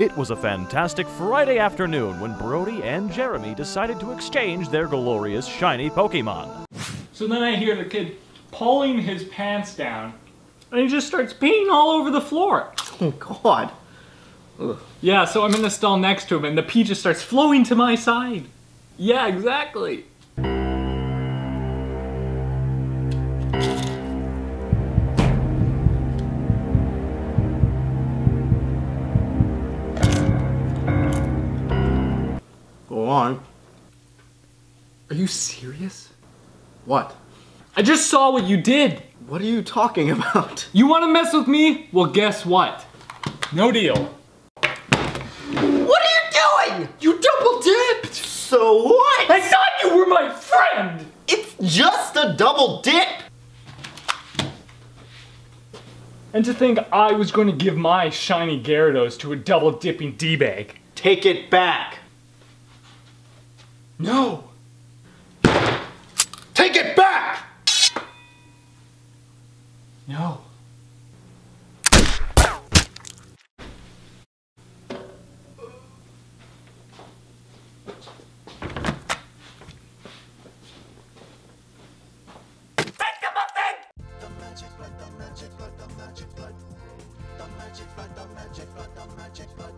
It was a fantastic Friday afternoon when Brody and Jeremy decided to exchange their glorious shiny Pokemon. So then I hear the kid pulling his pants down, and he just starts peeing all over the floor. Oh God. Yeah, so I'm in the stall next to him, and the pee just starts flowing to my side. Yeah, exactly. On. Are you serious? What? I just saw what you did. What are you talking about? You want to mess with me? Well, guess what? No deal. What are you doing? You double dipped. So what? I thought you were my friend. It's just a double dip. And to think I was going to give my shiny Gyarados to a double dipping D-bag. Take it back. No! Take it back! No. magic blood, the magic blood, the magic blood, the magic blood, the magic blood.